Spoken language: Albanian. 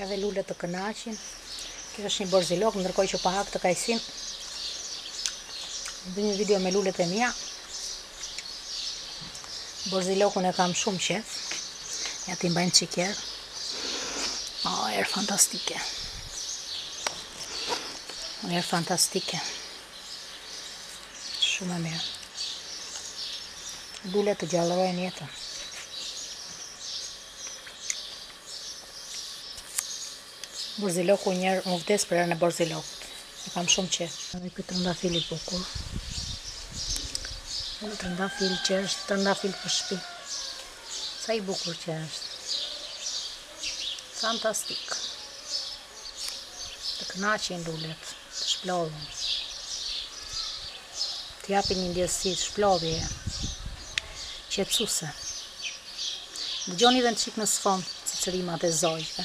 Edhe lulet të kënaqin. Kjo është një borzilok, ndërkohë që po hap të qasim. Dhe një video me lulet e mia. Borzilokun e kam shumë qef. Ja t'i mbajmë çik erë. O, oh, erë fantastike. Erë fantastike. Shumë e mirë. Lulet të gjallërojnë jetën. Borziloku një erë, un vdes për erën e borzilokut e kam shumë qef edhe ky trëndafil i bukur edhe trëndafil që është trëndafil për shpi sa i bukur që është fantastik Të kënaqin lulet, të shplodhin. Të japin një ndjesi shplodhjeje. Qetësuese. Dëgjoni dhe një çikë në sfond cicërimat e zojve.